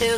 It